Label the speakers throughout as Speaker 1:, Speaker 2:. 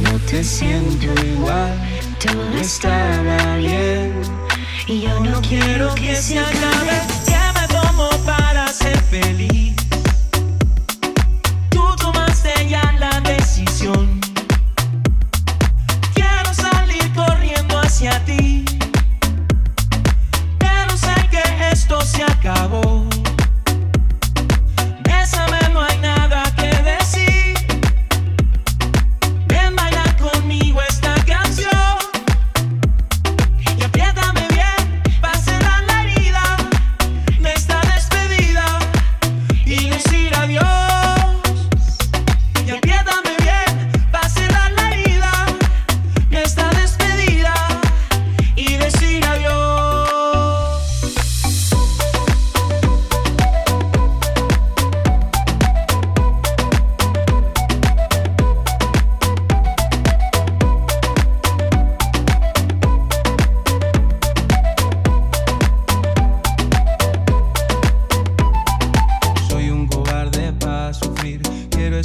Speaker 1: no te siento igual. Todo estará bien. Y yo no quiero que se acabe.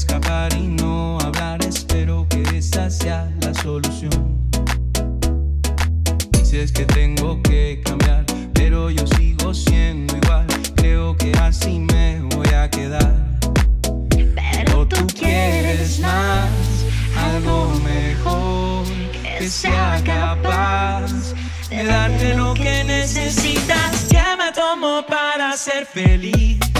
Speaker 2: Escapar y no hablar. Espero que esa sea la solución. Dices que tengo que cambiar, pero yo sigo siendo igual. Creo que así me voy a quedar.
Speaker 1: Pero tú quieres más,
Speaker 2: algo mejor que sea capaz de darte lo que necesitas. Que me tomo para ser feliz.